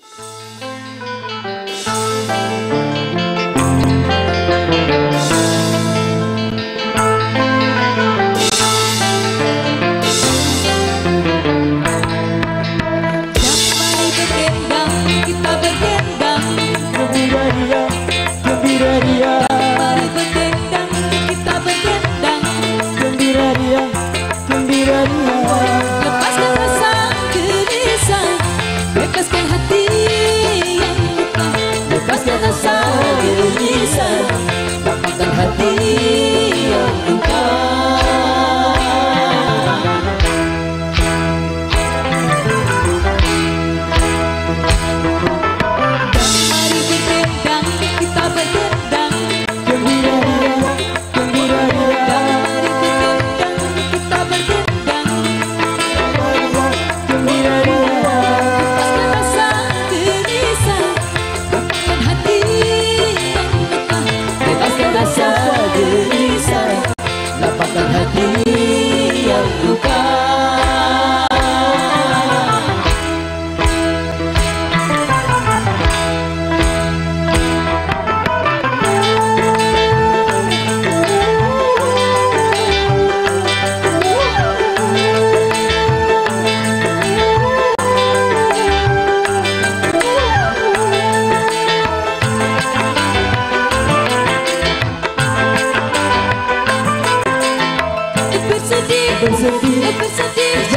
bersedih,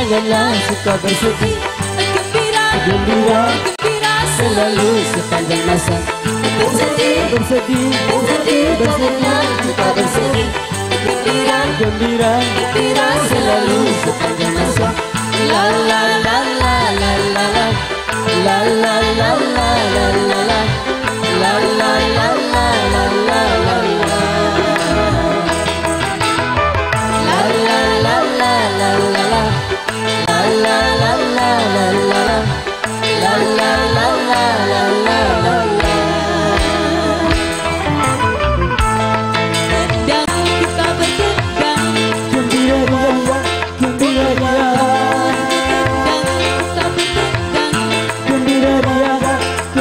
Janganlah suka bersedih. Gembira, gembira, gembira. Selalu sepanjang masa Bersedih, bersedih, bersedih. Janganlah suka bersedih. Gembira, gembira, gembira. Selalu sepanjang masa la la la la La la. La la la la la La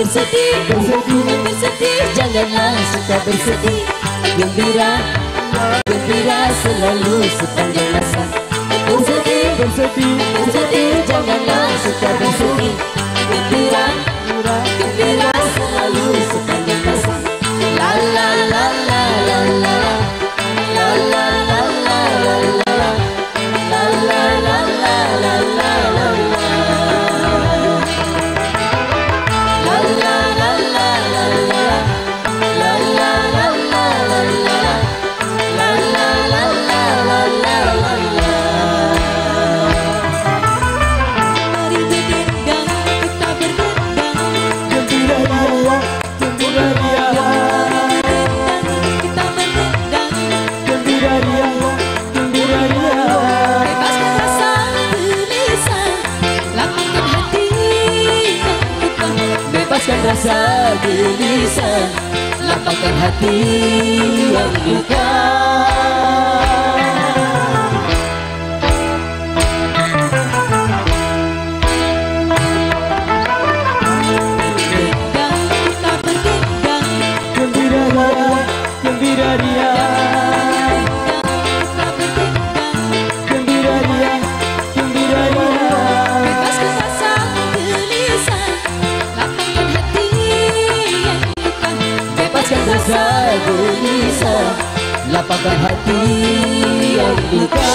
bersedih, bersedih, bersedih. Janganlah suka bersedih. Gembira, gembira selalu sepanjang masa Bersedih, bersedih, bersedih. Janganlah suka bersedih. Gembira, gembira rasa gelisah. Lapangkan hati yang luka Gelisah Lapangkan hati yang luka